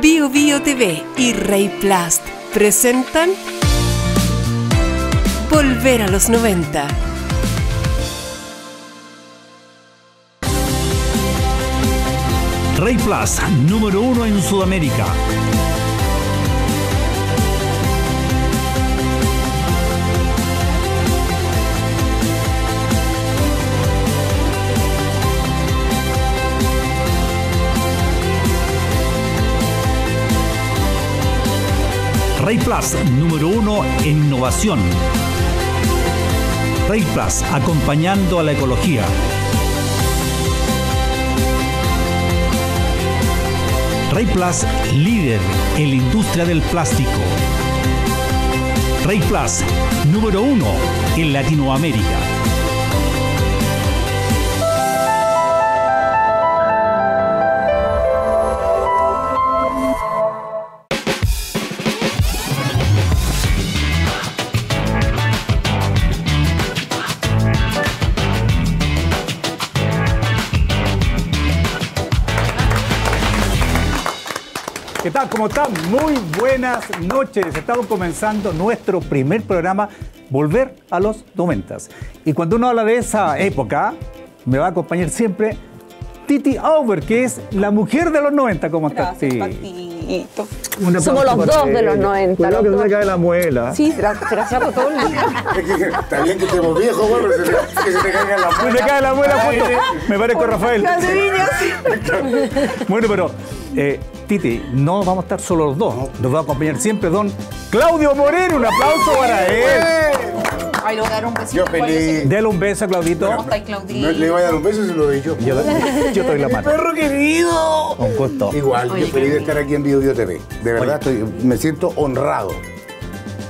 Bio Bio TV y Rey Plast presentan Volver a los 90. Rey Plus, número uno en Sudamérica. Rey Plus, número uno en innovación. Rey Plus, acompañando a la ecología. Rey Plus, líder en la industria del plástico. Rey Plus, número uno en Latinoamérica. ¿Qué tal? ¿Cómo están? Muy buenas noches. Estamos comenzando nuestro primer programa, Volver a los Noventas. Y cuando uno habla de esa época, me va a acompañar siempre Titi Auber, que es la mujer de los 90. ¿Cómo estás? Gracias, Sí. Patito. Un aplauso Somos los dos de los 90. Cuidado los que no se cae la muela. Sí, se la, se la saco todo el día. Es que está bien que estemos viejos, güey, pero se te- que se te caiga la Se muela. te cae la muela justo. Me parezco a Rafael. Bueno, pero eh, Titi, no vamos a estar solo los dos. Nos va a acompañar siempre don Claudio Moreno. Un aplauso para él. Ay, le voy a dar un besito. Yo feliz. Dele un beso a Claudito. ¿Cómo estáis, Claudito? No, le voy a dar un beso y se lo doy yo. Yo, yo doy la mano. ¡Perro querido! Un gusto. Igual, yo feliz de estar aquí en Bio TV. De verdad, estoy, me siento honrado.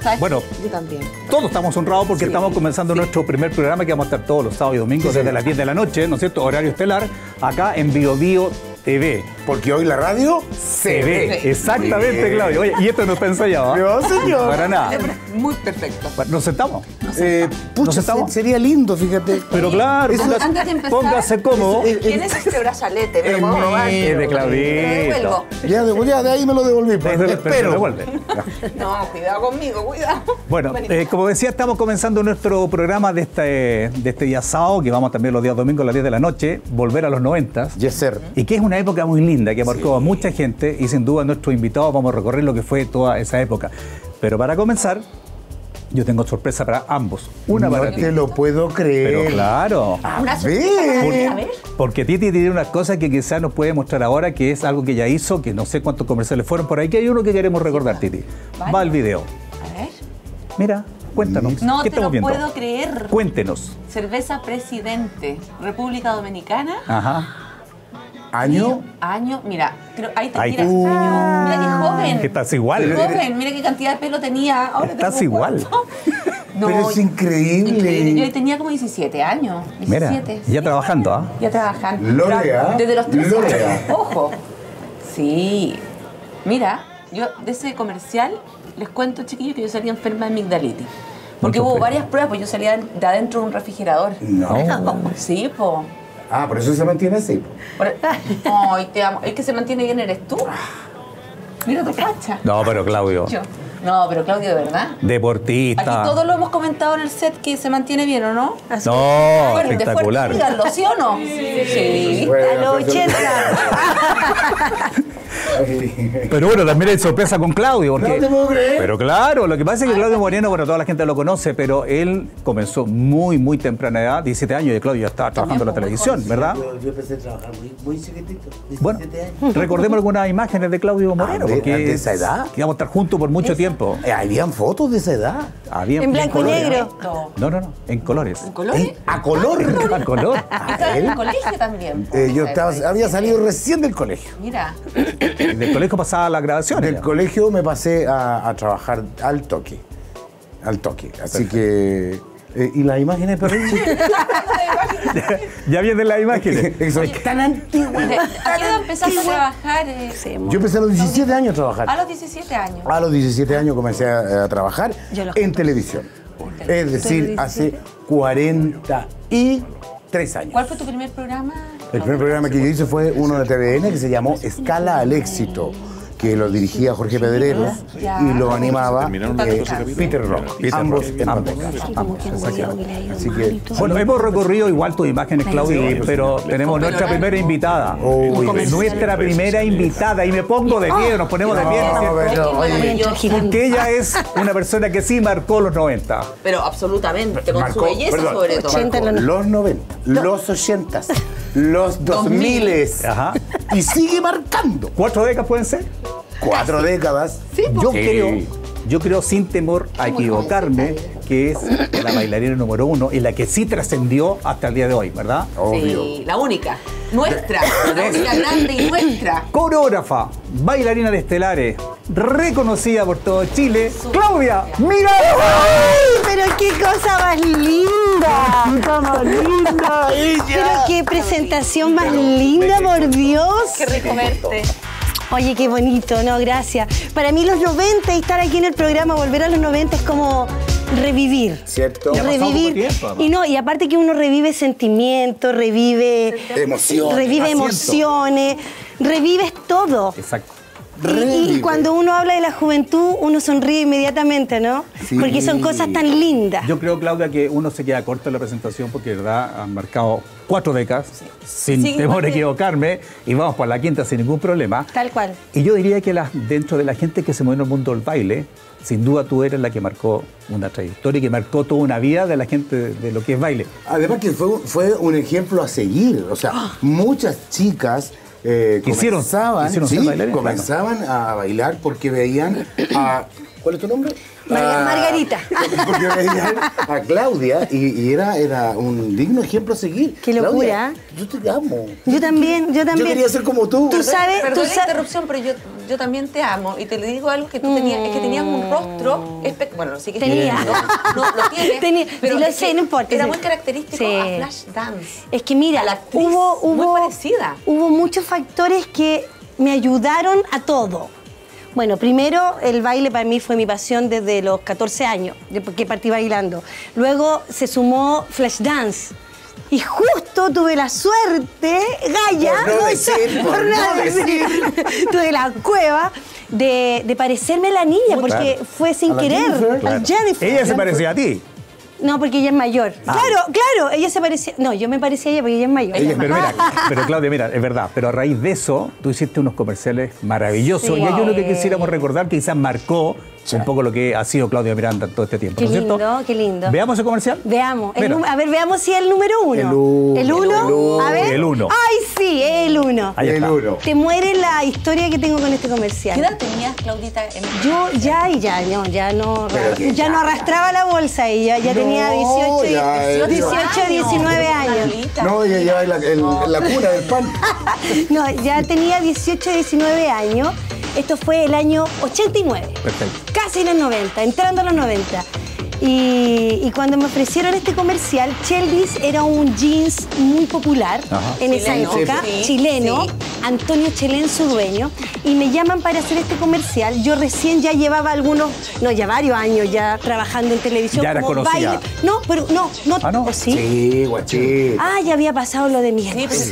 ¿Sabes? Bueno. Yo también. Todos estamos honrados porque estamos comenzando nuestro primer programa que vamos a estar todos los sábados y domingos desde las 10 de la noche, ¿no es cierto? Horario estelar, acá en Bio Bio TV. Porque hoy la radio se ve. Exactamente. Claudio. Oye, y esto no está ensayado. ¿ah? No, señor. Para nada. Muy perfecto. Nos sentamos. Eh, pucha, ¿Nos sentamos? se- sería lindo, fíjate. Pero claro, Eso- póngase, Antes de empezar, póngase cómodo. Eh, ¿Quién es este brazalete? Me lo puedo robar. Es de Claudito. Ya, de, ya, de ahí me lo devolví. pues, Pero- pero Espero. devuelve. No, cuidado conmigo, cuidado. Bueno, eh, como decía, estamos comenzando nuestro programa de este, de este día sábado, que vamos también los días domingos a las 10 de la noche, volver a los 90. Yes, sir. Y que es una época muy linda, que marcó a mucha gente y sin duda nuestros invitados vamos a recorrer lo que fue toda esa época. Pero para comenzar, yo tengo sorpresa para ambos. Una no para ti. te lo puedo creer. Pero claro. Ver. ti, a ver. Porque Titi tiene unas cosas que quizás nos puede mostrar ahora, que es algo que ya hizo, que no sé cuántos comerciales fueron por ahí, que hay uno que queremos recordar, Titi. Vale. Va al video. A ver. Mira, cuéntanos. No ¿Qué te lo viendo? puedo creer. Cuéntenos. Cerveza Presidente, República Dominicana. Ajá. ¿Año? Año, mira, creo, ahí te Ahí miras. está. Mira qué joven. Que estás igual. Qué joven, mira qué cantidad de pelo tenía. Ahora Estás tengo igual. No, Pero es increíble. increíble. Yo tenía como 17 años. Mira, 17. ya trabajando, ¿ah? Ya trabajando. Lorea. Desde los 13 Lorea. años. Ojo. Sí. Mira, yo de ese comercial les cuento, chiquillos, que yo salía enferma de amigdalitis. Porque Mucho hubo varias pruebas, pues yo salía de adentro de un refrigerador. No. Sí, po. Ah, por eso se mantiene así. Por- Ay, te amo. El que se mantiene bien eres tú. Mira tu cacha. No, pero Claudio, Yo. No, pero Claudio, de verdad. deportista. Aquí todos lo hemos comentado en el set que se mantiene bien, ¿o no? No, Fuerte, espectacular. fuerte, díganlo, ¿sí o no? Sí. Bueno, A los pues, 80. Pero bueno, también hay sorpresa con Claudio. Porque, No te puedo creer. Pero claro, lo que pasa es que Claudio Moreno, bueno, toda la gente lo conoce, pero él comenzó muy, muy temprana edad, 17 años, y Claudio ya estaba trabajando en la televisión, ¿verdad? Yo, yo empecé a trabajar muy, muy chiquitito, 17 Bueno, años. recordemos algunas imágenes de Claudio Moreno, de- porque de esa edad? que íbamos a estar juntos por mucho tiempo. Eh, Habían fotos de esa edad. Había En blanco y negro. No, no, no, en colores. ¿En colores? Eh, A color. A color. En el colegio también. Eh, yo sea, estaba, había salido recién del colegio. Mira, Del colegio pasaba las grabaciones. Del colegio me pasé a, a trabajar al toque. Al toque. Así que. Eh, ¿Y las imágenes, perrín? ya vienen las imágenes. Tan antiguo. ¿a qué edad empezaste a trabajar? eh, Yo empecé a los 17 años a trabajar. a los 17 años. A los 17 años comencé a, a trabajar en televisión. Es decir, hace 43 años. ¿Cuál fue tu primer programa? El primer programa que yo hice fue uno de TVN que se llamó Escala al Éxito, que lo dirigía Jorge Pedrero y lo animaba eh, los 12 capítulos. Peter Rock. Peter ambos Rock, en pantalla. Así que-. Bueno, hemos recorrido igual tus imágenes, Claudio, Sí, pero sí. tenemos nuestra primera invitada. Nuestra primera invitada. Y me pongo de pie, nos ponemos de pie. No. Porque ella es una persona que sí marcó los 90. Pero absolutamente, con marcó- su belleza perdón, sobre todo. 80 marcó los- los 90, los 80, los 2000 Ajá. y sigue marcando. ¿Cuatro décadas pueden ser? Cuatro décadas. Yo Sí. creo, yo creo sin temor a equivocarme, que es la bailarina número uno y la que sí trascendió hasta el día de hoy, ¿verdad? Obvio. Sí, la única. Nuestra. La única grande y nuestra. Coreógrafa, bailarina de estelares, reconocida por todo Chile, Claudia Mira. ¡Ay, pero qué cosa más linda! más linda Pero qué presentación más linda, por Dios. Qué rico verte. Oye, qué bonito, no, gracias. Para mí los 90 y estar aquí en el programa, volver a los 90 es como revivir. ¿Cierto? Revivir. tiempo, y no, y aparte que uno revive sentimientos, revive Emociones. revive emociones, revives todo. Exacto. Y- cuando uno habla de la juventud, uno sonríe inmediatamente, ¿no? Sí. Porque son cosas tan lindas. Yo creo, Claudia, que uno se queda corto en la presentación porque, de verdad, han marcado cuatro décadas, sin Sí, temor a equivocarme, y vamos por la quinta sin ningún problema. Tal cual. Y yo diría que las, dentro de la gente que se mueve en el mundo del baile, sin duda tú eres la que marcó una trayectoria y que marcó toda una vida de la gente de, de lo que es baile. Además que fue, fue un ejemplo a seguir. O sea, muchas chicas eh, Quisieron- comenzaban, sí, comenzaban a bailar porque veían a... ¿Cuál es tu nombre? Margarita. Porque veían a Claudia y, y era, era un digno ejemplo a seguir. Qué locura. Claudia, yo te amo. Yo también, yo también. quería ser como tú. Tú sabes, tú Perdón la sabes. interrupción, pero yo, yo también te amo. Y te le digo algo que tú tenías, es que tenías un rostro espe- Bueno, lo sigues Tenía. teniendo. No, lo tienes. Tenía, pero sí lo sé, que no importa, Era sí. muy característico Sí. a Flash Dance. Es que mira, la actriz, hubo, muy hubo, parecida. hubo muchos factores que me ayudaron a todo. Bueno, primero el baile para mí fue mi pasión desde los 14 años, que partí bailando. Luego se sumó Flash Dance. Y justo tuve la suerte, Gaya, Por no decir, por no decir, tuve la cueva de, de parecerme a la niña, porque fue sin A querer. Jennifer. Ella se parecía a ti. No, porque ella es mayor. Ah. Claro, claro, ella se parecía. No, yo me parecía a ella porque ella es mayor. Pero, mira, pero Claudia, mira, es verdad, pero a raíz de eso tú hiciste unos comerciales maravillosos Sí. y hay uno que quisiéramos recordar que quizás marcó un poco lo que ha sido Claudia Miranda todo este tiempo, Qué ¿no es cierto? lindo, qué lindo. ¿Veamos el comercial? Veamos. el a ver, veamos si es el número uno. El uno. ¿El uno? El uno. A ver. El uno. Ay, sí, el uno. Ahí El está. uno. Te muere la historia que tengo con este comercial. ¿Qué edad tenías, Claudita? En Yo ya y ya, no, ya no, ya ya. no arrastraba la bolsa y ya, ya tenía No, 18, y- ya, eh, 18, 19 años. No, ella lleva la, la cuna del pan. No, ya tenía 18, 19 años. Esto fue el año 89. Perfecto. Casi los 90, entrando a los 90. Y, y cuando me ofrecieron este comercial, Cheldis era un jeans muy popular Ajá. en esa Chileno, época, sí, chileno, sí. Antonio Chelén, su dueño, y me llaman para hacer este comercial. Yo recién ya llevaba algunos, no, ya varios años ya trabajando en televisión Ya como conocida. baile. No, pero no, no, Ah, ¿no? ¿o sí? Sí, guachita. Ah, ya había pasado lo de mi Sí, pero Sí,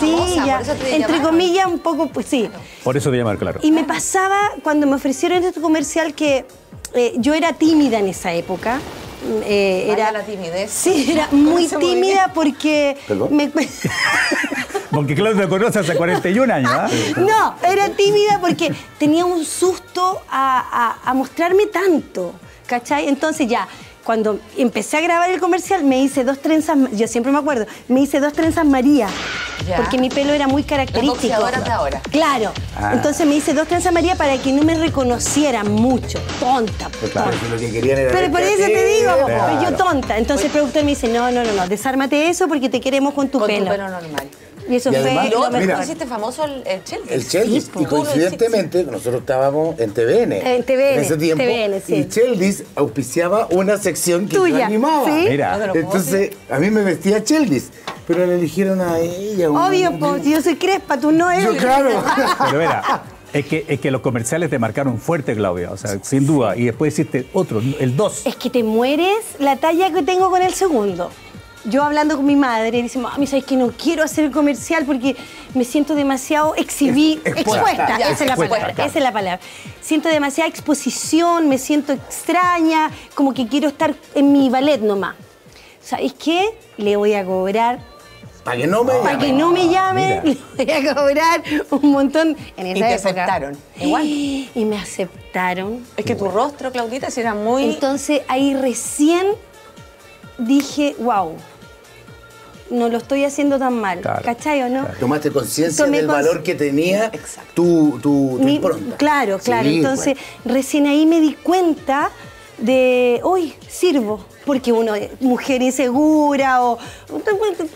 sí, famosa, ya. por eso te Entre llamaron. comillas, un poco, pues sí. Por eso te llamar claro. Y me pasaba cuando me ofrecieron este comercial que eh, yo era tímida en esa época. Eh, Vaya era la timidez. Sí, era muy tímida porque ¿Perdón? me- Porque Claudia conoce hace 41 años, ¿ah? no, era tímida porque tenía un susto a, a- a mostrarme tanto, ¿cachai? Entonces ya, cuando empecé a grabar el comercial, me hice dos trenzas, yo siempre me acuerdo, me hice dos trenzas María, Ya. porque mi pelo era muy característico. de ahora. Claro, Ah. entonces me hice dos trenzas María para que no me reconocieran mucho, tonta, Pues tonta. claro, si lo que querían era Pero por eso ti, te digo, claro. yo tonta. Entonces el productor me dice, no, no, no, no, desármate eso porque te queremos con tu Con pelo. tu pelo normal. Y eso Y fue además, luego lo mira, mejor. tú hiciste famoso el, el Chelsea. El Cheldis. Sí, y coincidentemente, nosotros estábamos en TVN. En TVN, En ese tiempo. TVN, sí. Y Cheldis auspiciaba una sección que yo Tuya, animaba. ¿sí? Mira. Entonces, a mí me vestía Cheldis. Pero le eligieron a ella. un- Obvio, po, si yo soy crespa, tú no eres. Yo, claro. Pero mira, es que, es que los comerciales te marcaron fuerte, Claudia, o sea, sin duda. Y después hiciste otro, el 2. Es que te mueres la talla que tengo con el segundo. Yo hablando con mi madre, dice, mami, ¿sabes que no quiero hacer el comercial porque me siento demasiado exhibí, Ex- expuesta. expuesta, Ya, esa es la expuesta, palabra, claro. esa es la palabra. Siento demasiada exposición, me siento extraña, como que quiero estar en mi ballet nomás. ¿Sabes qué? Le voy a cobrar Para que no me para que llamen. no me llamen, le voy a cobrar un montón en esa Y te época. aceptaron, igual. Y me aceptaron. Es que tu rostro, Claudita, si era muy. Entonces ahí recién dije, wow, no lo estoy haciendo tan mal. Claro, ¿Cachai o no? claro. Tomaste conciencia del valor que tenía Exacto. tu, tu, tu Mi- impronta. claro, claro. Sí, Entonces bueno. recién ahí me di cuenta de, uy, sirvo. Porque uno es mujer insegura o todo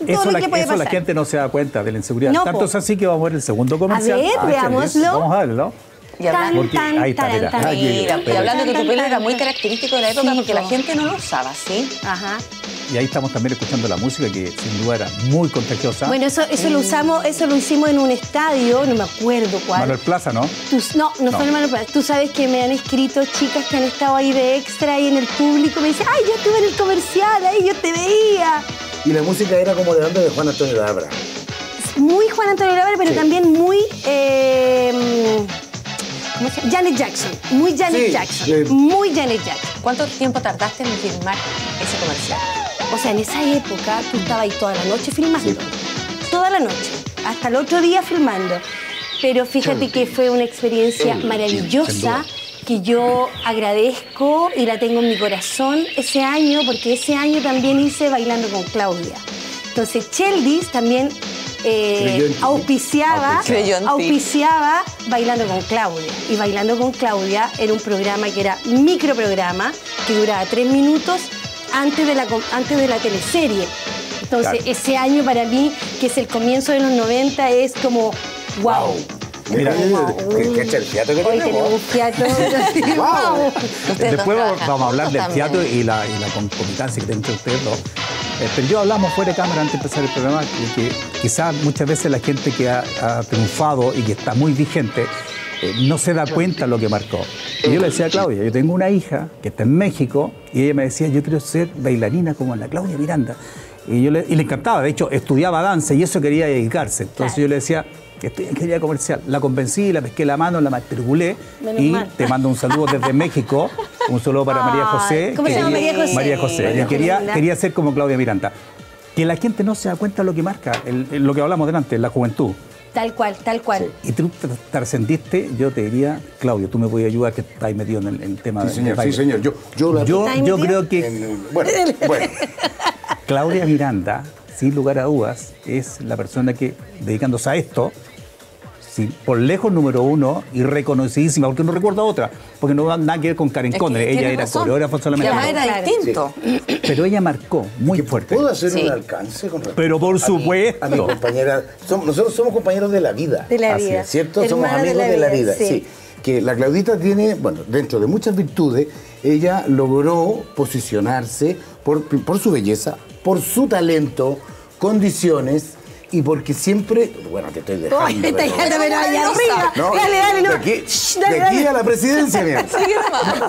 Eso, lo la, que puede eso la gente no se da cuenta de la inseguridad. No, Tanto po. es así que vamos a ver el segundo comercial. ver, Ah, veámoslo. Vamos a verlo. Y ahí está, mira. tan. Aquí, Mira, y pero- hablando que tu pelo era muy característico de la época Sí, porque la gente no lo usaba, ¿sí? Ajá. Y ahí estamos también escuchando la música que sin duda era muy contagiosa. Bueno, eso, eso lo usamos, eso lo hicimos en un estadio, no me acuerdo cuál. Manuel Plaza, ¿no? Tú- no, no, No. fue en Manuel Plaza. Tú sabes que me han escrito chicas que han estado ahí de extra y en el público me dicen, ay, yo estuve en el comercial, ahí yo te veía. Y la música era como de onda de Juan Antonio Labra. Muy Juan Antonio Labra, pero Sí. también muy. eh, ¿cómo se llama? Janet Jackson. Muy Janet Sí, Jackson. sí. Muy Janet Jackson. ¿Cuánto tiempo tardaste en filmar ese comercial? O sea, en esa época tú estabas ahí toda la noche filmando. Toda la noche. Hasta el otro día filmando. Pero fíjate que fue una experiencia maravillosa que yo agradezco y la tengo en mi corazón ese año, porque ese año también hice Bailando con Claudia. Entonces, Cheldis también eh, auspiciaba, auspiciaba Bailando con Claudia. Y Bailando con Claudia era un programa que era microprograma, que duraba tres minutos antes de la, antes de la teleserie. Entonces, Claro. ese año para mí, que es el comienzo de los 90, es como, wow. Mira, ¿Qué, el fiato que Hoy tenemos tenemos? un fiato. Wow. Después vamos, a hablar del teatro y la, y la concomitancia que tienen entre ustedes dos. Eh, pero yo hablamos fuera de cámara antes de empezar el programa que, que quizás muchas veces la gente que ha, ha triunfado y que está muy vigente eh, no se da cuenta lo que marcó. Y yo le decía a Claudia, yo tengo una hija que está en México y ella me decía, yo quiero ser bailarina como la Claudia Miranda. Y, yo le, y le encantaba, de hecho, estudiaba danza y eso quería dedicarse. Entonces Claro. yo le decía, estoy en ingeniería comercial. La convencí, la pesqué la mano, la matriculé Menos y mal. te mando un saludo desde México. Un saludo para María José. ¿cómo se llama María José? María José. María Y quería, quería ser como Claudia Miranda. Que la gente no se da cuenta de lo que marca, el- el- lo que hablamos delante, la juventud. Tal cual, tal cual. Y tú te trascendiste, yo te diría, Claudio, tú me puedes ayudar que estás metido en el, en tema Sí, del señor, sí, señor. Yo, yo la Yo, creo que en- bueno, bueno. Claudia Miranda, sin lugar a dudas, es la persona que, dedicándose a esto, sí, por lejos número uno y reconocidísima, porque no recuerdo a otra, porque no va nada que ver con Karen Es Conner, ella era razón. coreógrafa solamente. Además era Claro. distinto. Pero ella marcó muy fuerte. ¿Puedo hacer Sí. un alcance con Pero por a mi- supuesto. A mi compañera. Somos- nosotros somos compañeros de la vida. De la Así vida. es, ¿Cierto? Somos amigos de la, vida. Sí. Que la Claudita tiene, bueno, dentro de muchas virtudes, ella logró posicionarse por, por su belleza, por su talento, condiciones y porque siempre. Bueno, te estoy dejando. Ay, está pero- dejando, pero allá arriba. No, dale, dale, no. De aquí, Shh, dale, de aquí dale. a la presidencia, mira.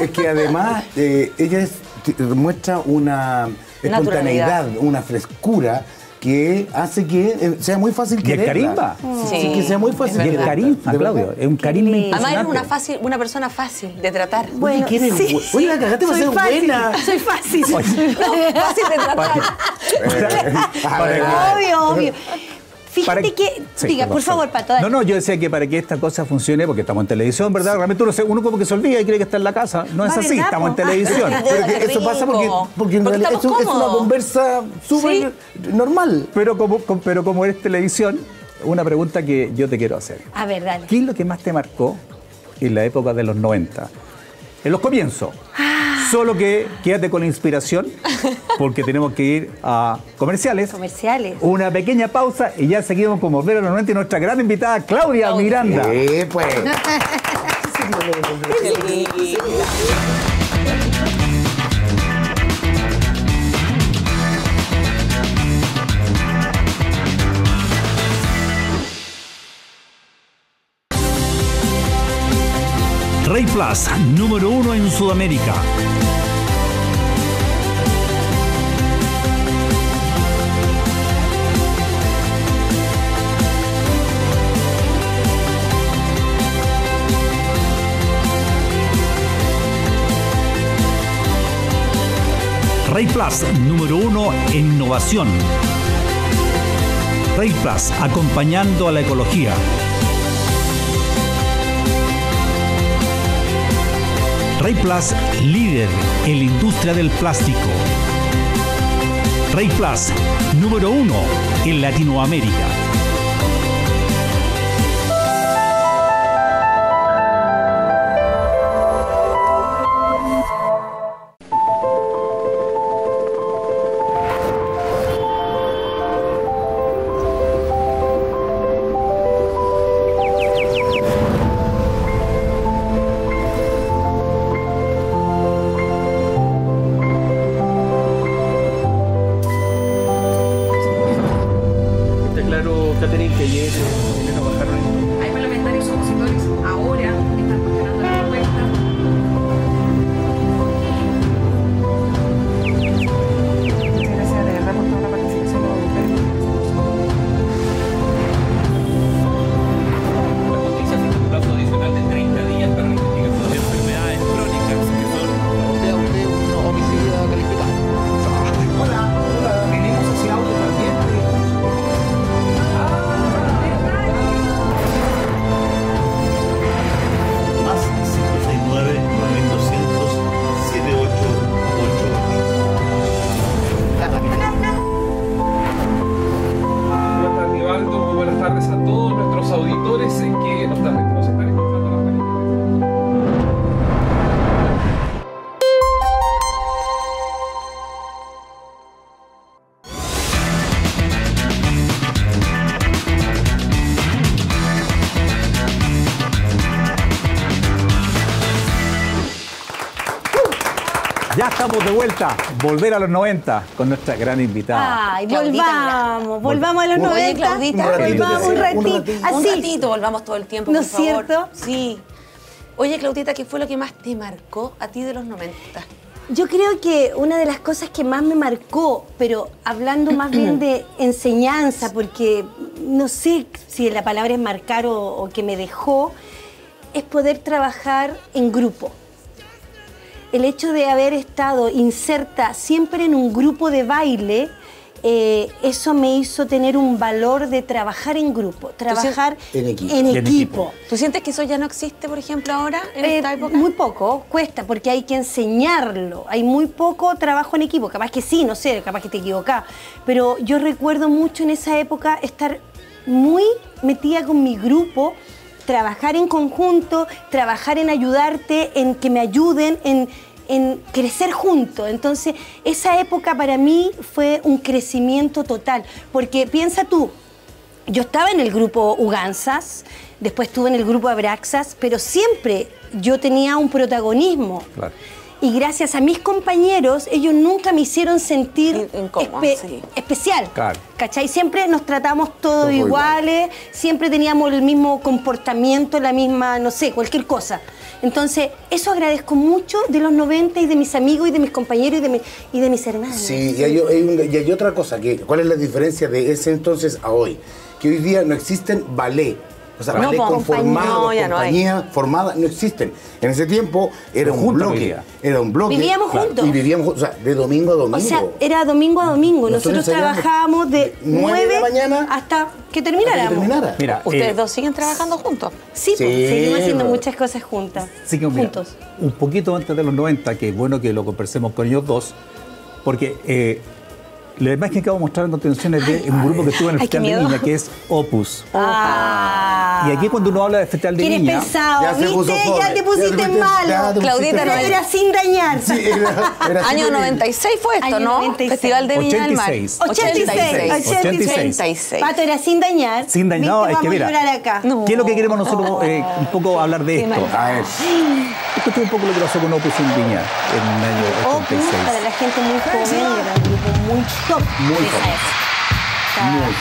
Es que además eh, ella es- muestra una espontaneidad, una frescura que hace que eh, sea muy fácil Y el carisma. Sí, Sí, que sea muy fácil Y el carisma, ¿De Claudio, es un carisma. Además eres una, fácil, una persona fácil de tratar. Bueno, que eres sí, Oye, la cagaste va a soy ser fácil, buena. Soy fácil. fácil de tratar. Obvio, obvio. Fíjate Para- que, Sí, diga, perdón, por favor. Pato, dale. No, no, yo decía que para que esta cosa funcione, porque estamos en televisión, ¿verdad? Realmente uno, se- uno como que se olvida y cree que está en la casa. No es así, ¿verdad, estamos en po? televisión. Pero que Qué eso pasa porque, en Porque realidad es una conversa súper normal. Pero como, com- pero como eres televisión, una pregunta que yo te quiero hacer. A ver, dale. ¿Qué es lo que más te marcó en la época de los 90? En los comienzos. Solo que quédate con la inspiración, porque tenemos que ir a comerciales. Comerciales. Una pequeña pausa y ya seguimos con Volver a los 90 y nuestra gran invitada, Claudia Miranda. Sí, pues. Plus, número uno en Sudamérica. Ray Plus, número uno en innovación. Ray Plus, acompañando a la ecología. Ray Plus, líder en la industria del plástico. Ray Plus, número uno en Latinoamérica. Vuelta. Volver a los 90 con nuestra gran invitada. Ay, Claudita, volvamos, volvamos a los Oye, 90. Claudita, Un ratito, volvamos un ratito. Un ratito, volvamos todo el tiempo, ¿No por es favor. cierto? Sí. Oye, Claudita, ¿qué fue lo que más te marcó a ti de los 90? Yo creo que una de las cosas que más me marcó, pero hablando más bien de enseñanza, porque no sé si la palabra es marcar o, o que me dejó, es poder trabajar en grupo. El hecho de haber estado inserta siempre en un grupo de baile, eh, eso me hizo tener un valor de trabajar en grupo, trabajar En equipo. en. ¿Tú sientes que eso ya no existe, por ejemplo, ahora, en Eh, esta época? Muy poco, cuesta, porque hay que enseñarlo. Hay muy poco trabajo en equipo. Capaz que sí, no sé, capaz que te equivocás. Pero yo recuerdo mucho en esa época estar muy metida con mi grupo, trabajar en conjunto, trabajar en ayudarte, en que me ayuden, en, en crecer juntos. Entonces, esa época para mí fue un crecimiento total. Porque piensa tú, yo estaba en el grupo Uganzas, después estuve en el grupo Abraxas, pero siempre yo tenía un protagonismo. Claro. Y gracias a mis compañeros, ellos nunca me hicieron sentir espe- sí. especial. Claro. ¿Cachai? Siempre nos tratamos todos iguales, siempre teníamos el mismo comportamiento, la misma, no sé, cualquier cosa. Entonces, eso agradezco mucho de los 90 y de mis amigos y de mis compañeros y de, mi- y de mis hermanos. Sí, y hay, hay un- y hay otra cosa, que, ¿cuál es la diferencia de ese entonces a hoy? Que hoy día no existen ballet. O sea, No, conformado, no, ya no hay. compañía formada, no existen. En ese tiempo era un Conjunto bloque. vivía. Era un bloque. Vivíamos juntos. Y vivíamos juntos, o sea, de domingo a domingo. O sea, era domingo a domingo. Nosotros trabajábamos de de nueve de 9 la mañana hasta que Hasta termináramos. que terminara. Mira, ¿Ustedes eh, dos siguen trabajando juntos? Sí, pues, Sí, seguimos haciendo pero- muchas cosas juntas. Sí que, mira, juntos. un poquito antes de los 90, que es bueno que lo conversemos con ellos dos, porque eh, la imagen que vamos a mostrar a continuación es de un grupo que estuvo en el Festival de. Viña, que es Opus. Ah. Y aquí cuando uno habla de Festival de eres Viña, pesado, Ya se puso ¿viste? Ya te Ya pusiste te pusiste- malo. ya te Claudita, pusiste- no era sin dañar. Sí, era, era así Año de- 96 fue esto, Año ¿no? 96. Festival de Viña del Mar. 86. 86. 86. 86. Pato era sin dañar. Sin dañar, no, es que Vamos mira. a llorar acá. No. ¿qué es lo que queremos nosotros eh, un poco hablar de esto? A ver. Esto es un poco lo que pasó con Opus en Viña en el año Opus, 86. para la gente muy joven, era un grupo muy top Muy top. época. Muy.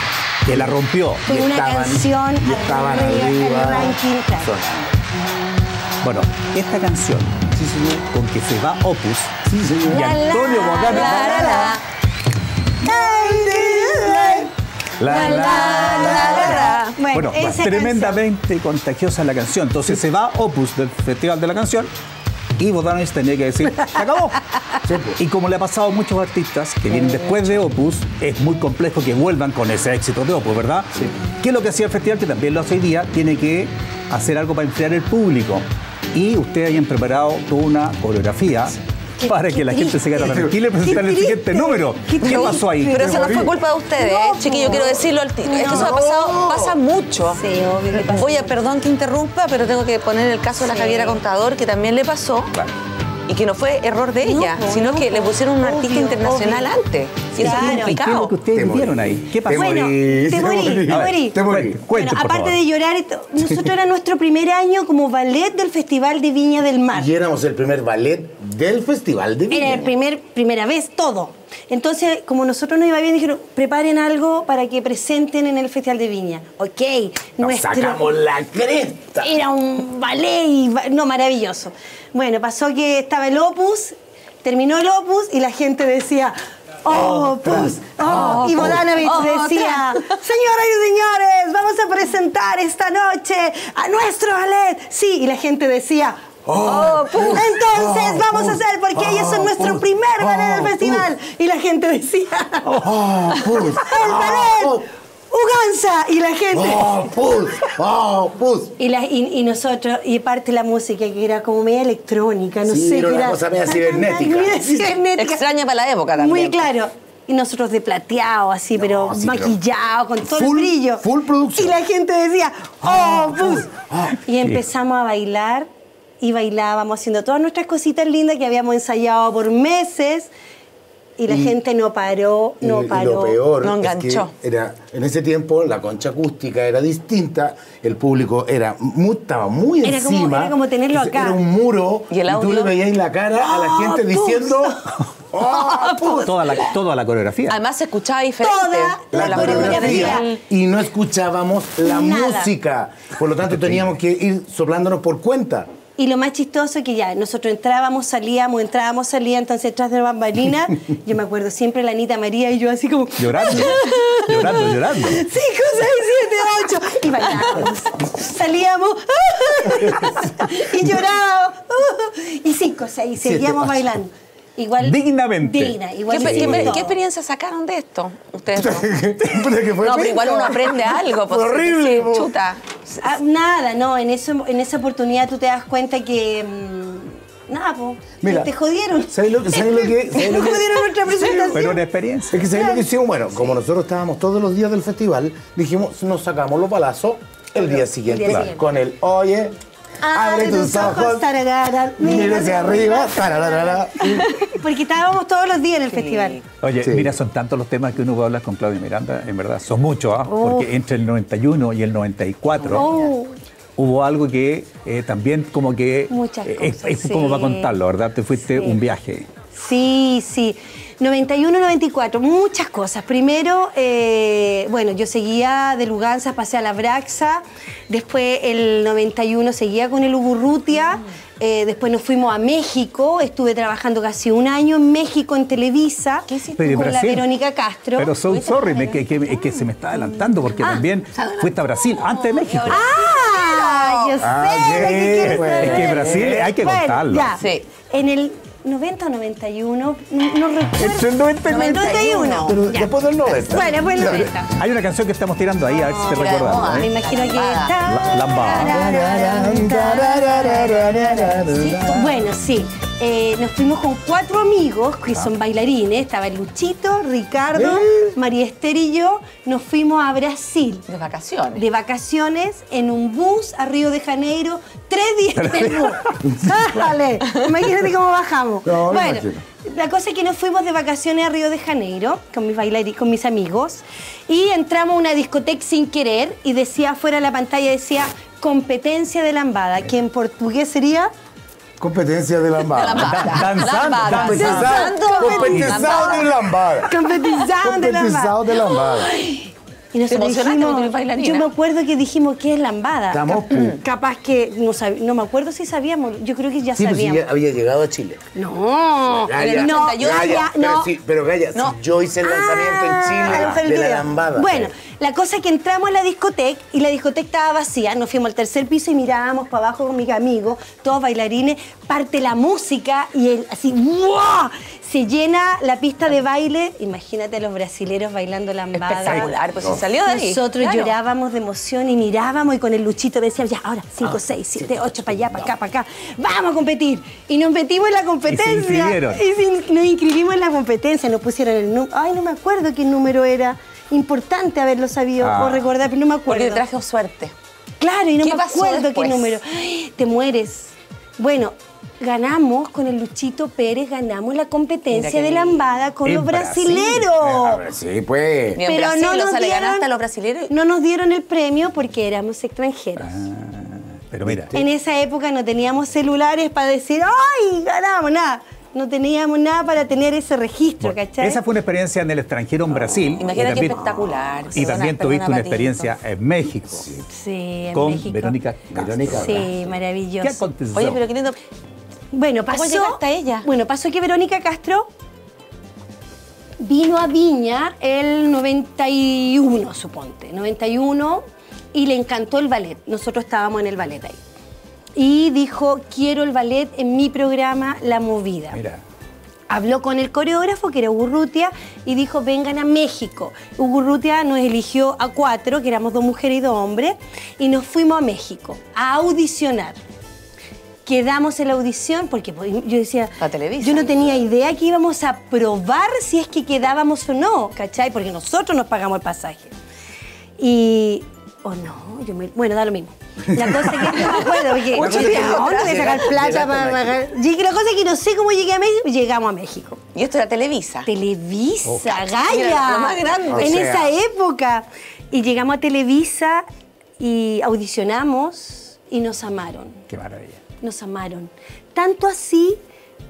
Que la rompió. Con Y una estaban- canción y estaban arriba el ranking. claro. Bueno, esta canción, Sí, señor. con que se va Opus, Sí, señor. y Antonio Bogana. La, la, la. La, la, la, la. Bueno, Bueno, tremendamente contagiosa la canción. Entonces se va Opus del Festival de la Canción Y Bodanovich tenía que decir, se acabó. Y como le ha pasado a muchos artistas que vienen después de Opus, es muy complejo que vuelvan con ese éxito de Opus, ¿verdad? ¿Qué es lo que hacía el festival? Que también lo hace hoy día, tiene que hacer algo para enfriar el público. Y ustedes hayan preparado toda una coreografía para que la gente se quede tranquila y presentar el siguiente número. ¿Qué, pasó ahí? Pero eso no fue culpa de ustedes, ¿eh? chiquillo, quiero decirlo al tiro. Es que eso ha pasado, pasa mucho. Sí, obvio que pasa. Oye, perdón que interrumpa, pero tengo que poner el caso de la Sí. Javiera Contador, que también le pasó. Y que no fue error de ella, No, sino no, que le pusieron un obvio, artista internacional obvio. antes. Eso Claro. ¿Y qué es lo que ustedes Te morí. vieron ahí? ¿Qué pasó? Te Bueno, morí, te morí, te morí. te morí. Cuente, cuente, Bueno, aparte de llorar, nosotros era nuestro primer año como ballet del Festival de Viña del Mar. Y éramos el primer ballet del Festival de Viña. Era la primer, primera vez todo. Entonces, como nosotros nos iba bien, dijeron, preparen algo para que presenten en el Festival de Viña. Ok, Nos nuestro- sacamos la cresta. Era un ballet, y no, maravilloso. Bueno, pasó que estaba el Opus, terminó el Opus y la gente decía, Opus, oh, y Bodanovich oh, decía, señoras y señores, vamos a presentar esta noche a nuestro ballet. Sí, y la gente decía, Opus. Entonces vamos a hacer, porque ellos son nuestro primer ballet del festival. Y la gente decía, Oh, pus. el ballet, Uganza. Y la gente... Oh, pus. Oh, pus. Y, la- y- y nosotros, y parte la música que era como media electrónica, no Sí, sé. era una cosa media cibernética. Media cibernética. Extraña para la época también. Muy claro. Y nosotros de plateado, así, pero sí, pero maquillado, con todo full- el brillo. full producción. Y la gente decía, ¡oh, pues! Ah, Y empezamos a bailar y bailábamos haciendo todas nuestras cositas lindas que habíamos ensayado por meses. Y la gente no paró, no y, y paró. lo peor no es enganchó. que era, en ese tiempo la concha acústica era distinta, el público era muy, estaba muy Era como- encima. era como tenerlo acá. Era un muro ¿Y el tú audio? le veías la cara a la ¡Oh, gente diciendo ¡Oh, pus! Toda la, toda la coreografía. Además se escuchaba diferente. Toda la, la coreografía coreografía. y no escuchábamos la Nada. música. Por lo tanto, teníamos que ir soplándonos por cuenta. Y lo más chistoso es que ya, nosotros entrábamos, salíamos, entrábamos, salíamos, entonces detrás de la bambalina, yo me acuerdo siempre la Anita María y yo así como... Llorando, llorando, llorando. 5, 6, 7, 8. Y bailábamos. Salíamos. y llorábamos. Y 5, 6, seguíamos ocho. bailando. Igual. Dignamente. Digna, ¿Qué, igual. qué- qué- experiencia sacaron de esto? Ustedes No, pero igual uno aprende algo. pues, horrible. sí, po. chuta. Ah, nada, no, en, eso, en esa oportunidad tú te das cuenta que. mm, nada, pues. Mira, te jodieron. ¿sabes lo, sabes lo que.? sabes lo que- jodieron nuestra presentación. Pero una experiencia. Es que ¿sabes lo que hicimos? Bueno, como nosotros estábamos todos los días del festival, dijimos, nos sacamos los palazos el día siguiente. día siguiente. Con el, oye, abre tus ojos, tararara, mira hacia arriba, tararara. Porque estábamos todos los días en el festival. Oye, Sí. mira, son tantos los temas que uno puede hablar con Claudia Miranda, en verdad, son muchos, ¿ah? porque entre el 91 y el 94 Oh. hubo algo que eh, también como que Muchas eh, cosas, es, sí. como para contarlo, ¿verdad? Te fuiste Sí. un viaje. Sí, sí. 91, 94, muchas cosas. Primero, eh, bueno, yo seguía de Luganza, pasé a la Braxa, después el 91 seguía con el Ugurrutia, eh, después nos fuimos a México, estuve trabajando casi un año en México en Televisa Pero con la. Verónica Castro. Pero so sorry, me- que, que- es que se me está adelantando porque Ah, también fuiste a Brasil antes de México. ¡Ah! Yo sé Ah, que sí, quieres saber. Es que Brasil hay que Bueno, contarlo. ya. Sí. En el 90 o 91, no, no recuerdo. Entre el 90 y el 91. Pero ya. después del 90. Bueno, después del 90. Hay una canción que estamos tirando ahí, a ver si te recuerdas. moda, Me ¿eh? imagino que. La- lambada. Sí, Bueno, sí. Eh, nos fuimos con cuatro amigos que son bailarines. Estaba Luchito, Ricardo, María Esther y yo. Nos fuimos a Brasil De vacaciones. de vacaciones en un bus a Río de Janeiro, tres días del bus. Dale, imagínate cómo bajamos. No, bueno, la cosa es que nos fuimos de vacaciones a Río de Janeiro con mis bailarí- con mis amigos y entramos a una discoteca sin querer y decía afuera de la pantalla decía competencia de lambada, que en portugués sería Competencia de lambada. Lambada. danzando, Lambada. Competizado Danzando. competizado de lambada. competición de Competizado lambada. de lambada. Y nosotros emocionaste dijimos- bailarina. Yo me acuerdo que dijimos que es lambada. Estamos, Cap-. Capaz que no, sab- no me acuerdo si sabíamos. Yo creo que ya Sí, pues si sabíamos. ya había llegado a Chile. No, Gaya, no, Gaya, Gaya, pero no. sí, pero Gaya, No. si yo hice el lanzamiento Ah, en Chile de la lambada. Bueno, la cosa es que entramos a la discoteca y la discoteca estaba vacía. Nos fuimos al tercer piso y mirábamos para abajo con mis amigos, todos bailarines. Parte la música y el, así, ¡wow! Se llena la pista de baile. Imagínate a los brasileros bailando lambada. Espectacular, pues si salió de ahí. Nosotros claro. llorábamos de emoción y mirábamos y con el luchito decíamos, ya, ahora, 5, 6, 7, 8, para allá, para acá, para acá. Vamos a competir. Y nos metimos en la competencia. Y se- nos inscribimos en la competencia, nos pusieron el número. Ay, no me acuerdo qué número era. Importante haberlo sabido Ah. o recordar, pero no me acuerdo. Porque traje suerte. Claro, y no ¿Qué me acuerdo después? qué número. Ay, te mueres. Bueno, ganamos con el Luchito Pérez, ganamos la competencia de lambada con los Brasil. brasileros. Sí, pues. Ni en Brasil, o sea, le ganaste a los brasileros. no nos dieron el premio porque éramos extranjeros. Pero mira, En esa época no teníamos celulares para decir, ¡ay, ganamos! Nada. No teníamos nada para tener ese registro, bueno, ¿cachai? esa fue una experiencia en el extranjero en Brasil. Imagínate y qué también- espectacular. Y Perdona, también tuviste una Patito. experiencia en México Sí, en con México. Verónica Castro. Verónica. Sí, maravilloso. ¿Qué aconteció? Oye, pero qué lindo. Bueno, ¿Cómo pasó. llegaste a ella? Bueno, pasó que Verónica Castro vino a Viña el 91, suponte, 91, y le encantó el ballet. Nosotros estábamos en el ballet ahí. Y dijo, quiero el ballet en mi programa La Movida. Mira, Habló con el coreógrafo, que era Ugurrutia, y dijo, vengan a México. Ugurrutia nos eligió a cuatro, que éramos dos mujeres y dos hombres, y nos fuimos a México a audicionar. Quedamos en la audición, porque pues, yo decía, A Televisa. yo no tenía idea que íbamos a probar si es que quedábamos o no, ¿cachai? Porque nosotros nos pagamos el pasaje. Y, o no, yo me- bueno, da lo mismo. La cosa es que no me acuerdo, porque ¿dónde voy a sacar plata para pagar? La cosa es que no sé cómo llegué a México, llegamos a México. Y esto era Televisa. Televisa, Mira, Gaya. lo más grande. En O sea. esa época. Y llegamos a Televisa y audicionamos y nos amaron. qué maravilla. Nos amaron. Tanto así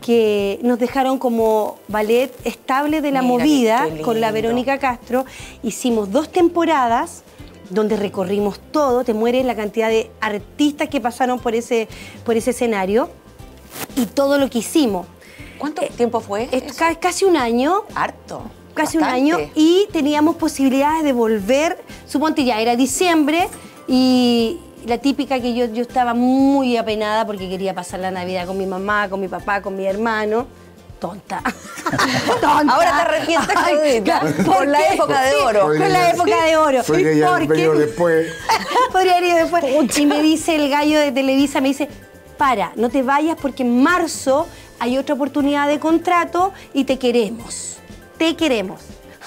que nos dejaron como ballet estable de la Mira, movida con la. Verónica Castro. Hicimos dos temporadas donde recorrimos todo, te mueres la cantidad de artistas que pasaron por ese, por ese escenario y todo lo que hicimos. ¿Cuánto tiempo fue? Es casi un año, Harto. casi Bastante. un año y teníamos posibilidades de volver, suponte ya era diciembre y la típica que yo, yo estaba muy apenada porque quería pasar la Navidad con mi mamá, con mi papá, con mi hermano. Tonta. Tonta. Ahora te arrepientes, por la época de Sí, oro. Por la época de oro. Venido después. Podría haber ido después. Y me dice el gallo de Televisa, me dice, para, no te vayas porque en marzo hay otra oportunidad de contrato y te queremos. Te queremos.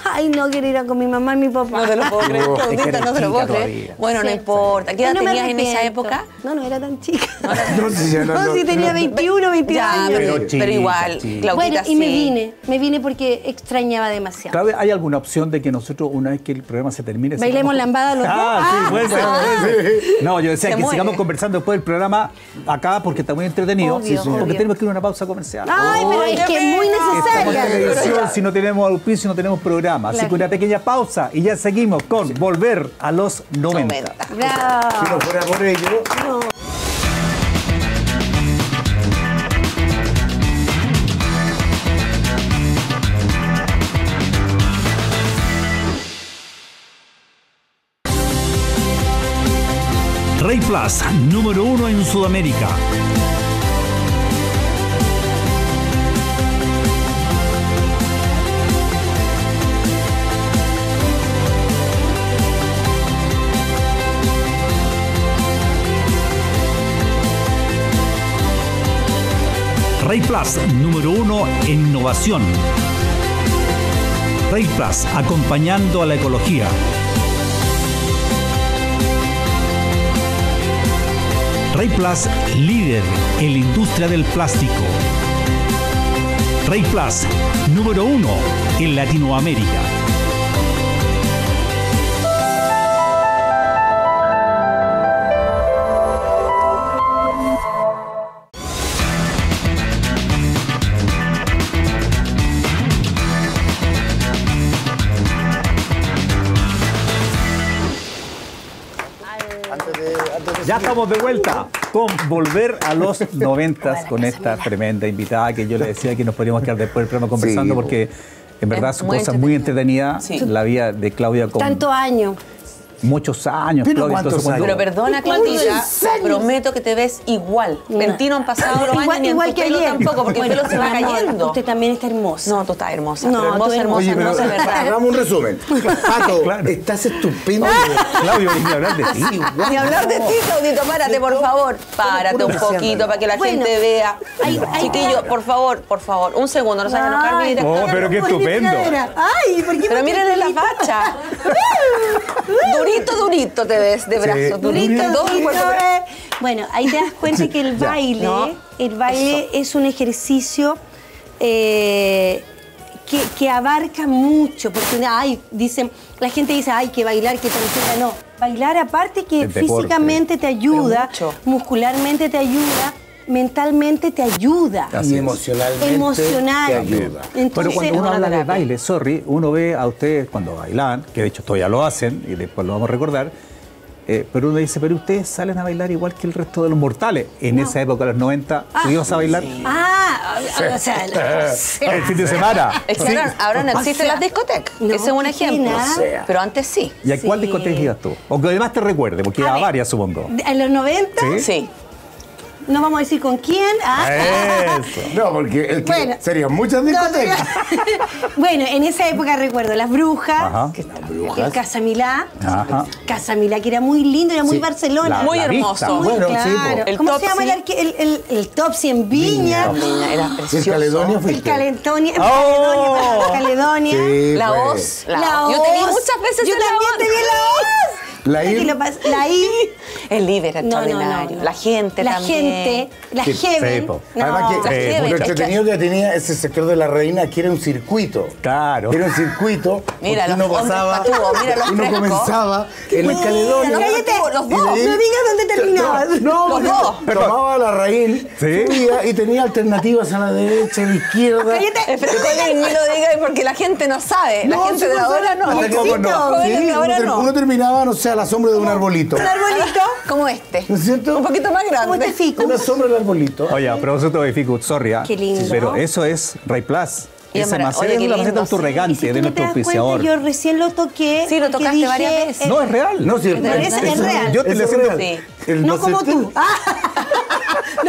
Ay, no quiero ir a con mi mamá y mi papá. No te lo puedo creer, Claudita, no te lo puedo creer. todavía. Bueno, no importa. ¿Qué edad No me tenías en esa época? No, no era tan chica. No, sí, ya no, No, no, sí tenía no. 21, 22 Ya, años. pero, igual. Claudita, bueno, y me vine. Me vine porque extrañaba demasiado. Claudia, ¿hay alguna opción de que nosotros, una vez que el programa se termine... Bailemos sigamos- lambada los dos? Ah, sí, Ah, puede ser. No, yo decía Se que muere. sigamos conversando después del programa acá porque está muy entretenido. Obvio, Sí, sí, porque obvio. tenemos que ir a una pausa comercial. Ay, pero es que es muy necesaria. si no tenemos auspicio, no tenemos programa. Así que una pequeña pausa y ya seguimos con Volver a los 90. Noventa. Bravo. Si no fuera por ello, Rey Plus, número uno en Sudamérica. Rey Plus, número uno en innovación. Rey Plus, acompañando a la ecología. Rey Plus, líder en la industria del plástico. Rey Plus, número uno en Latinoamérica. Ya estamos de vuelta con Volver a los noventas con esta tremenda invitada que yo le decía que nos podríamos quedar después del programa conversando Sí, porque en verdad Es son muy cosas muy entretenidas. Sí. La vida de Claudia con Tanto años. Muchos años. ¿Pero Claudia, cuántos cuando- Pero perdona, ¿Cuántos Claudita, años? prometo que te ves igual. En ti no han pasado los años, ni en tu pelo tampoco, porque Bueno, el pelo se va cayendo. Usted también está hermosa. No, tú estás hermosa, No, pero tú hermosa, hermosa, Oye, pero hermosa, es verdad. hagamos un resumen. Pato, Claro. estás estupendo. Claudio, a hablar de ti. Ni hablar de ti, Claudito, párate, por favor. Párate un poquito para que la gente vea. Chiquillo, por favor, por favor, un segundo, no se vayan a enojar. Mira. Oh, pero qué ¿Por qué estupendo. Ay, ¿por qué Pero mírenle la facha. durito, durito te ves de brazo. Durito, el durito, cuerpo. eh. Bueno, ahí te das cuenta que el baile, No. el baile es un ejercicio eh, que, que abarca mucho, porque ay, dicen, la gente dice, ay, que bailar, que te No, bailar aparte que físicamente te ayuda, muscularmente te ayuda, mentalmente te ayuda. Así Y emocionalmente Emocional. te ayuda. Pero Entonces, cuando uno habla de baile, sorry, uno ve a ustedes cuando bailan, que de hecho todavía lo hacen y después lo vamos a recordar, eh, pero uno dice, pero ustedes salen a bailar igual que el resto de los mortales. En esa época, los 90, ¿tú ibas a bailar? Ah, o sea, El fin de semana. Es que Sí. ahora, ahora no O existen sea, las discotecas. no, Ese es un ejemplo. pena. O sea. Pero antes sí. ¿Y a cuál Sí. discoteca ibas tú? O que además te recuerde, porque A iba a varias, supongo. En los 90, Sí. No vamos a decir con quién. Ah. Eso. No, porque el que Bueno. serían muchas No, discotecas. bueno, en esa época recuerdo Las Brujas, Ajá. el Casa Milá. Ajá. Casa Milá, que era muy lindo, era muy Sí, Barcelona. la- Muy la hermoso. Muy Bueno, sí, claro. El ¿Cómo se llama el, el, el, el Topsy en Viña? No, niña, era ¿Y el precioso. Caledonia El fuiste? Caledonia. ¡Oh! El Caledonia. Sí, La pues. voz. La, Yo te vi Oz. muchas veces Yo en la también voz. te vi en la voz. La I. La I. El líder No, no, no, extraordinario. no. La gente La también. gente, la po. No, Además que la eh, lo entretenido que tenía ese sector de la reina que era un circuito. Claro. Era un circuito. Mira, los uno pasaba, patúos, mira los uno comenzaba en el Mira, Caledonia. los dos. ahí- No digas dónde terminabas. No, no, tomaba la raíz, Sí. subía y tenía alternativas a la derecha, a la izquierda. Cállate. Pero Colin, ni lo digas porque la gente no sabe. La No, gente de ahora no. uno terminaba, no sé, a la sombra de un arbolito. Un arbolito. Como este. ¿No es cierto? Un poquito más Como grande. este fico. Una sombra del arbolito. Oye, a propósito de Ficut, sorry, ah, Qué lindo. Pero eso es Ray Plus. Y Esa maceta oye, es la maceta autorregante de nuestro auspiciador. yo recién lo toqué. Sí, lo tocaste varias veces. No, es real. No, sí, Pero es- es real. Yo te es siento- real. No como tú.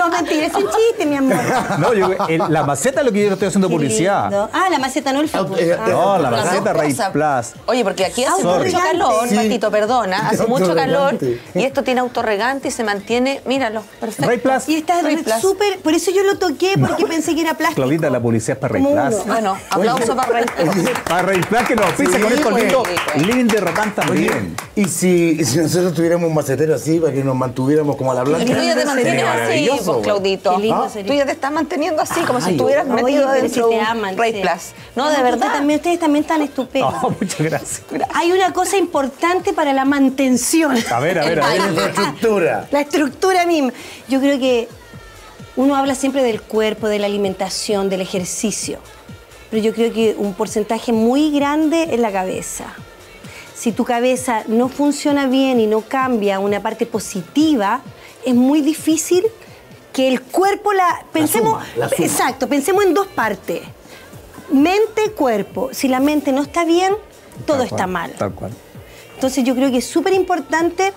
No, mentira, es un chiste, mi amor. No, yo, el- la maceta es lo que yo estoy haciendo Qué publicidad. lindo. Ah, la maceta, no el fútbol. Eh, Ah. No, la maceta Ray. Plus. Oye, porque aquí hace Sorry. mucho calor, Sí. Patito, perdona, hace mucho calor Autorregante. y esto tiene autorregante y se mantiene, míralo, perfecto. Ray Plus. Y está Ray Plus. súper, por eso yo lo toqué, porque pensé que era plástico. Claudita, la publicidad es para Ray Como Plus. uno. Bueno, aplauso para Ray Plus. Para Ray Plus que nos pisa Sí, con esto pues. lindo. Sí. Living de Ratán Oye, también. y si, y si nosotros tuviéramos un macetero así para que nos mantuviéramos como a la blanca. Y tú ya te mantienes Sería así, maravilloso, Claudito. Qué lindo ¿Ah? sería. Tú ya te estás manteniendo así, como si estuvieras Oye, metido pero dentro si de te un aman. Ray sí. Plus. No, de Usted verdad. También, ustedes también están estupendos. Oh, muchas gracias. Hay una cosa importante para la mantención. A ver, a ver, a La ver. infraestructura. La estructura misma. Yo creo que uno habla siempre del cuerpo, de la alimentación, del ejercicio. Pero yo creo que un porcentaje muy grande es la cabeza. Si tu cabeza no funciona bien y no cambia una parte positiva, es muy difícil que el cuerpo la pensemos suma, la suma. exacto, pensemos en dos partes. Mente, cuerpo. Si la mente no está bien, todo Tal está cual, mal. Tal cual. Entonces yo creo que es súper importante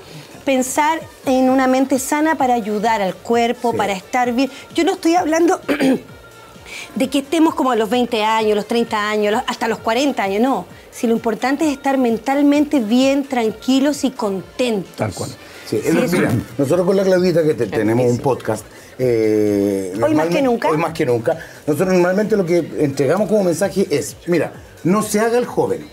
pensar en una mente sana para ayudar al cuerpo, para estar bien. Yo no estoy hablando de que estemos como a los 20 años, los 30 años, los- hasta los 40 años, no. Si lo importante es estar mentalmente bien, tranquilos y contentos. Tal cual. Sí, Sí, es- eso- mira, nosotros con la Claudita que te- tenemos un podcast. Eh, Hoy más que nunca. Hoy más que nunca. Nosotros normalmente lo que entregamos como mensaje es, mira, no se haga el joven.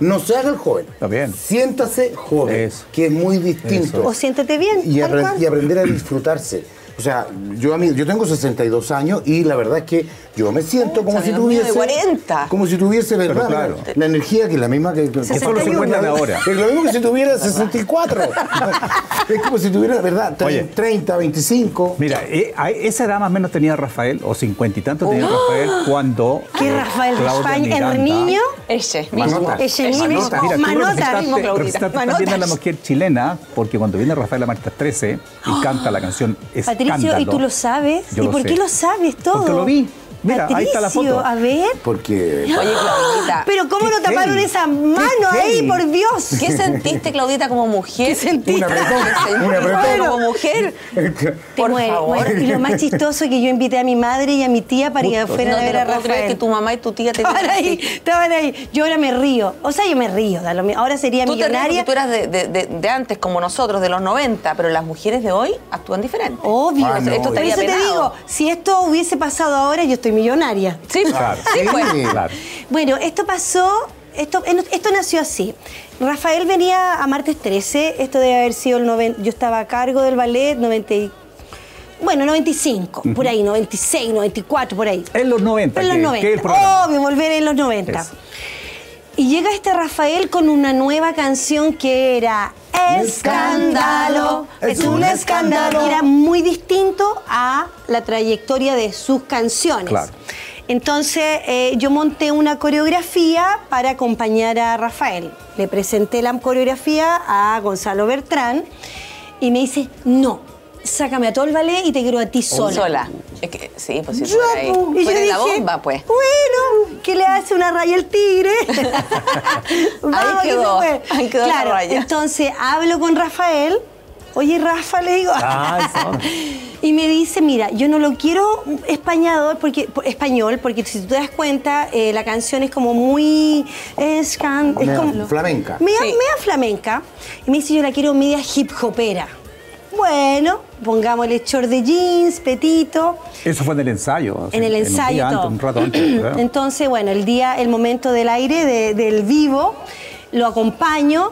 No se haga el joven. Está bien. Siéntase joven, Eso. que es muy distinto. O siéntete bien, Y, tal apre- cual. y aprender a disfrutarse. O sea, yo, a mí, yo tengo 62 años y la verdad es que yo me siento como si tuviese. de 40. Como si tuviese, ¿verdad? claro. La, energía que es la misma que. que son los 50 de ahora. Es lo mismo que si tuviera 64. es como si tuviera, ¿verdad? Tre- Oye. 30, 25. Mira, eh, a esa edad más o menos tenía Rafael, o cincuenta y tantos tenía Rafael, cuando. ¿Qué eh, Rafael España? ¿El Miranda- niño? Ese mismo. Ese mismo. Mira, Manota. mismo, Claudita. a la mujer chilena, porque cuando viene Rafael la Marta 13 y canta la canción. ¿Y tú lo sabes? Yo ¿Y lo por sé. qué lo sabes todo? Porque lo vi. Mira, ahí está la Patricio, foto. A ver. Porque. Oye, Claudita. Pero ¿cómo no taparon heavy. esa Qué mano ahí, heavy. por Dios? ¿Qué sentiste, Claudita, como mujer? ¿Qué sentiste? Un apretón, ¿Qué sentiste un apretón. como mujer? Te Por mueres, favor. Y lo más chistoso es que yo invité a mi madre y a mi tía para que fueran No a te ver lo a puedo creer Rafael. que tu mamá y tu tía te Estaban ahí, estaban ahí. Yo ahora me río. O sea, yo me río. lo. Ahora sería Tú te ríes millonaria. porque tú eras de, de- de- de antes, como nosotros, de los 90, pero las mujeres de hoy actúan diferente. Obvio. Ah, no, esto Por estaría eso te digo, si esto hubiese pasado ahora, yo estoy millonaria. Sí, Claro. sí, pues. Claro. Bueno, esto pasó, esto, esto nació así. Rafael venía a martes 13, esto debe haber sido el 90, yo estaba a cargo del ballet 90, y- bueno, 95, por ahí, 96, 94, por ahí. En los 90. En los que- 90, que el programa. obvio, volver en los 90. Eso. Y llega este Rafael con una nueva canción que era Escándalo, es un escándalo. Era muy distinto a la trayectoria de sus canciones. Claro. Entonces eh, yo monté una coreografía para acompañar a Rafael. Le presenté la coreografía a Gonzalo Bertrán y me dice, no, sácame a todo el ballet y te quiero a ti sola. Sola. Es que, sí, pues si tú Yo, eras ahí. pu, Tú y yo la dije, bomba, pues. Bueno, ¿qué le hace una raya al tigre? Ahí que quedó, se fue. ahí quedó la claro, raya. Entonces hablo con Rafael. Oye, Rafa, le digo. Ah, y me dice, mira, yo no lo quiero español porque, por- español, porque si tú te das cuenta, eh, la canción es como muy... Es, can- es Mea como, flamenca. Media, Sí. media flamenca. Y me dice, yo la quiero media hip hopera. Bueno, pongámosle short de jeans, petito. Eso fue en el ensayo. En el ensayo antes, un rato antes. ¿verdad? Entonces, bueno, el día, el momento del aire, de- del vivo, lo acompaño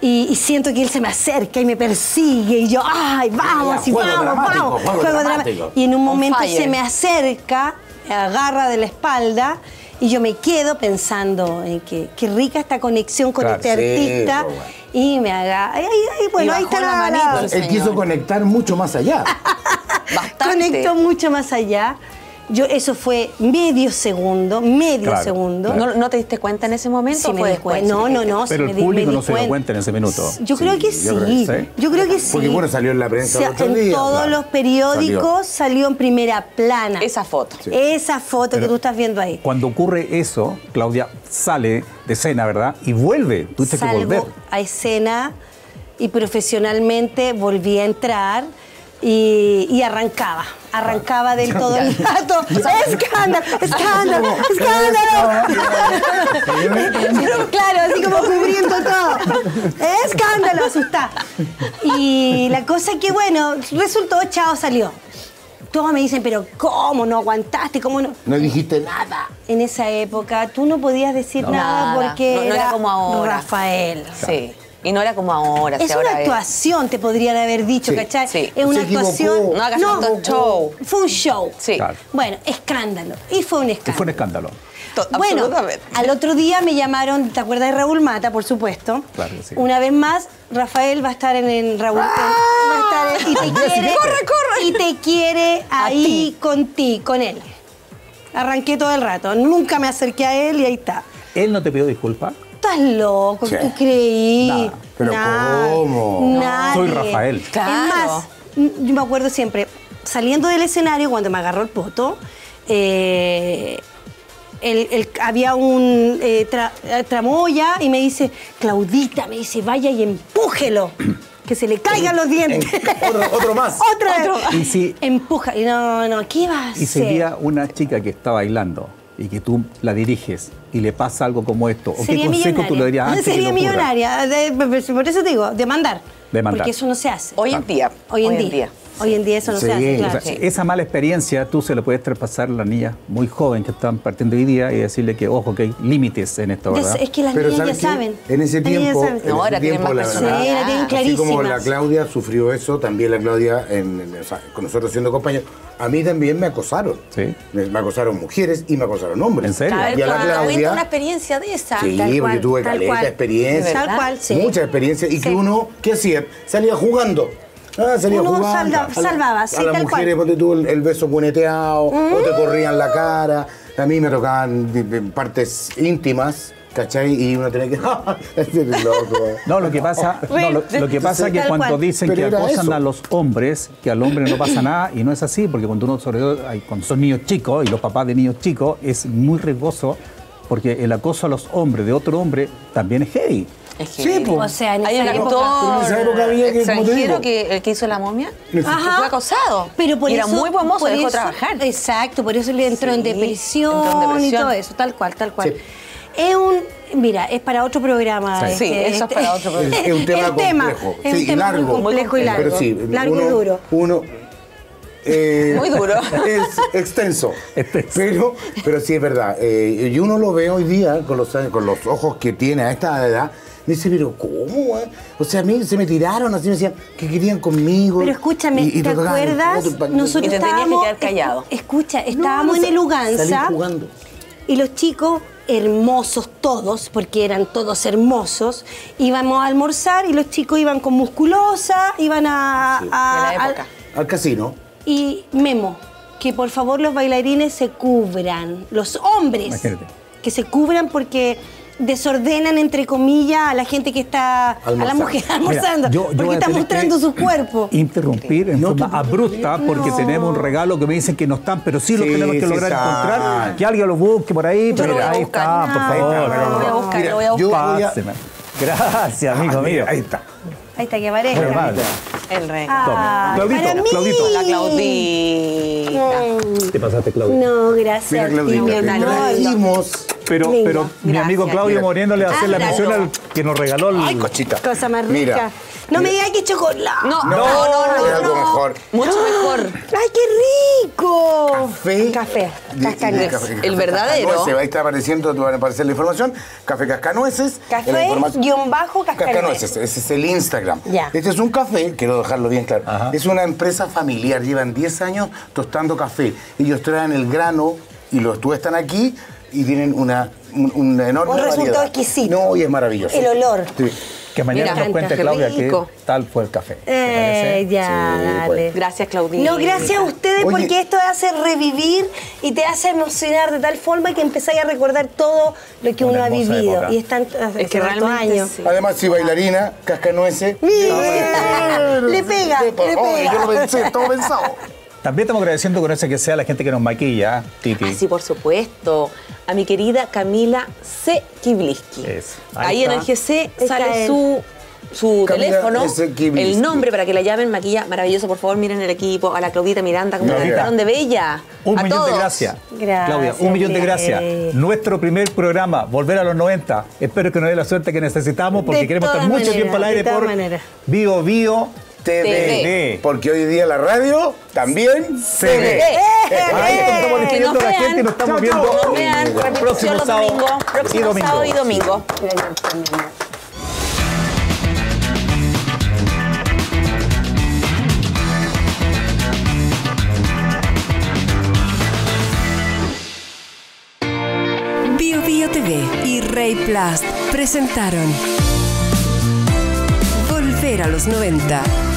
y, y siento que él se me acerca y me persigue y yo, ay, vamos, Ya, y juego vamos, dramático, vamos. juego drama- dramático. Y en un momento se me acerca, me agarra de la espalda y yo me quedo pensando en que qué rica esta conexión con Claro, este artista pues, bueno. y me haga, ay, ay, ay, bueno, Y ahí está la la, manito la- Él señor. quiso conectar mucho más allá. Bastante. Conectó mucho más allá. Yo, eso fue medio segundo, medio Claro, segundo. claro. ¿No, no te diste cuenta en ese momento Sí o me fue di después? cuenta. No, no, no. Pero el me di- público me di no se dio cuenta en ese minuto. Yo creo que sí. yo creo que sí. Yo creo que sí. Porque, bueno, salió en la prensa O sea, otro en día, todos claro. los periódicos salió. en primera plana. Esa foto. Esa foto que tú estás viendo ahí. Cuando ocurre eso, Claudia sale de escena, ¿verdad? Y vuelve. Tuviste que volver. A escena y profesionalmente volví a entrar y, y arrancaba. Arrancaba del todo el rato. ¡Escándalo! ¡Escándalo! ¡Escándalo! claro, así como cubriendo todo. ¡Escándalo! Asustada. Y la cosa es que, bueno, resultó, chao, salió. Todos me dicen, pero ¿cómo no aguantaste? ¿Cómo no? No dijiste nada. En esa época tú no podías decir nada, Nada. porque No- no era era como ahora. Rafael. Sí. Y no era como ahora. Es si una ahora actuación, te podrían haber dicho, Sí, ¿cachai? sí. Es una actuación. No hagas tanto show. Fue un show. Sí. Claro. Bueno, escándalo. Y fue un Y escándalo. fue un escándalo. Bueno, al otro día me llamaron, ¿te acuerdas de Raúl Mata, por supuesto? Claro sí. Una vez más, Rafael va a estar en el Raúl. Va a estar en- y te quiere, Corre, corre. Y te quiere ahí ti. con ti, con él. Arranqué todo el rato. Nunca me acerqué a él y ahí está. Él no te pidió disculpas. Estás loco, Sí. ¿tú creí? Nada. Pero Nada. ¿cómo? Nadie. Soy Rafael. Claro. Es más, yo me acuerdo siempre, saliendo del escenario, cuando me agarró el poto, eh, el- el- había un eh, tra- eh, tramoya y me dice, Claudita, me dice, vaya y empújelo, que se le caigan los dientes. Otro, otro más. Otra. Y si- Empuja. Y no, no, ¿qué va a Y sería una chica que está bailando y que tú la diriges y le pasa algo como esto, ¿o qué Sería consejo tú le darías antes que Sería ocurra? millonaria. De- por eso te digo, demandar. Demandar. Porque eso no se hace. Hoy en día. Hoy en día. Hoy en día eso no Sí, se hace, o claro. O sea, esa mala experiencia tú se la puedes traspasar a las niñas muy jóvenes que están partiendo hoy día y decirle que, ojo, que hay límites en esto, ¿verdad? es que las Pero niñas saben. En ese tiempo, en No, ese tienen tiempo, la Sí, verdad, la tienen Así como la Claudia sufrió eso, también la Claudia, en- en- o sea, con nosotros siendo compañeros, a mí también me acosaron. Sí. Me, me acosaron mujeres y me acosaron hombres. ¿En serio? A ver, Y a la cuenta una Claudia, experiencia de esa. sí, tal cual, yo tuve tal caleta cual. experiencia. Tal cual, sí. Mucha experiencia. Y que uno, ¿qué hacía? Salía jugando. Ah, salía Uno jugando. salda- A la- salvaba, sí, A las tal mujeres, cual. ponte tú el, el beso cuneteado, o te corrían la cara. A mí me tocaban partes íntimas, ¿cachai? Y uno tenía que. No, lo que pasa, no, lo, lo que pasa es que cuando dicen Pero que acosan eso. a los hombres, que al hombre no pasa nada, y no es así, porque cuando uno, sobre todo, hay- cuando son niños chicos y los papás de niños chicos, es muy riesgoso, porque el acoso a los hombres de otro hombre también es heavy. Es que Sí. O sea, en hay un esa época. En esa época había que, como te extranjero digo. que el que hizo la momia Ajá. fue acosado. Pero por Y eso, era muy por dejó eso- trabajar. Exacto, por eso le entró en depresión, entró en y depresión. todo eso, tal cual, tal cual. Sí. Es un, mira, es para otro programa. Sí. este, Sí, eso es para otro programa. Es, es un tema El tema, complejo. es un sí, tema muy largo. complejo y largo. Pero sí, Largo y uno, duro. Uno. eh, Muy duro. Es extenso. Extenso. Pero, pero sí es verdad. eh, y uno lo ve hoy día con los, con los ojos que tiene a esta edad. Dice, pero ¿cómo? eh? O sea, a mí se me tiraron así, me decían que querían conmigo. Pero escúchame, y- y ¿te acuerdas? Nosotros Y te tenías que estábamos, quedar callado. escu- Escucha, estábamos no, en el Uganza salí jugando. y los chicos hermosos todos, porque eran todos hermosos, íbamos a almorzar y los chicos iban con musculosa, iban a, Sí. a- De la al- época. Al casino. y Memo, que por favor los bailarines se cubran, los hombres, Imagínate. que se cubran porque desordenan entre comillas a la gente que está a la mujer almorzando, yo- yo voy porque está mostrando su cuerpo. Interrumpir en forma abrupta porque tenemos un regalo que me dicen que no están, pero sí, lo Sí, tenemos que sí lograr están. encontrar. Que alguien lo busque por ahí, pero ahí está, por No, favor. lo voy a buscar, Mira, lo voy a buscar. voy a- Páseme. Gracias, amigo Ah, mío. Ahí está. Ahí está, que Muy pareja. amable. El rey. Ah, Claudito, para mí. Claudito. La Claudita. Te pasaste, Claudio. No, gracias. Mira, Claudita, amor. trajimos. Pero, pero mi amigo Gracias. Claudio. Moreno le va a hacer la mención al que nos regaló el. Ay, cochita. Cosa más rica. Mira. No me digas que chocolate. No, No, no, no, algo mejor. Mucho mejor. ¡Ay, qué rico! Café. Café. Cascanueces. café- El verdadero. cascanueces, Ahí está apareciendo, te va a aparecer la información. Café Cascanueces. Café guion bajo cascanueces. Cascanueces, ese es el Instagram. Ya. Este es un café, quiero dejarlo bien claro. Ajá. Es una empresa familiar, llevan 10 años tostando café. Ellos traen el grano y los tuestan aquí y tienen una, un, una enorme Un resultado variedad. exquisito. No, y es maravilloso. El olor. Sí. Que mañana Mira, nos cuente Claudia qué tal fue el café. ¿Te Eh, ya, Sí, dale. pues. Gracias, Claudita. No, gracias a ustedes Oye. porque esto hace revivir y te hace emocionar de tal forma que empezáis a recordar todo lo que Una uno ha vivido. época. Y están Es que años. sí. Además, si bailarina, cascanueces. Mira, le pega, le Oye, yo lo pega. pensé, todo pensado. También estamos agradeciendo con ese que sea la gente que nos maquilla, Titi. Ah, sí, por supuesto. A mi querida Camila C. Kibliski. Eso. Ahí, Ahí en el. GC sale su, su Camila teléfono, el nombre para que la llamen, maquilla maravilloso. Por favor, miren el equipo, a la Claudita Miranda, como la Claudita. trataron de bella. Un a millón todos. de gracias. Gracias, Claudia, un millón de gracias. Nuestro primer programa, Volver a los 90. Espero que nos dé la suerte que necesitamos porque De queremos estar mucho tiempo al aire de todas por maneras. Bio Bio TV. TV. Porque hoy día la radio también Se ve. Eh, Ahí estamos que despidiendo a la gente y nos estamos viendo nos vean, próximo los sábado domingos, próximo sábado y domingo. Bio Bio TV y Rey Plast presentaron Volver a los 90.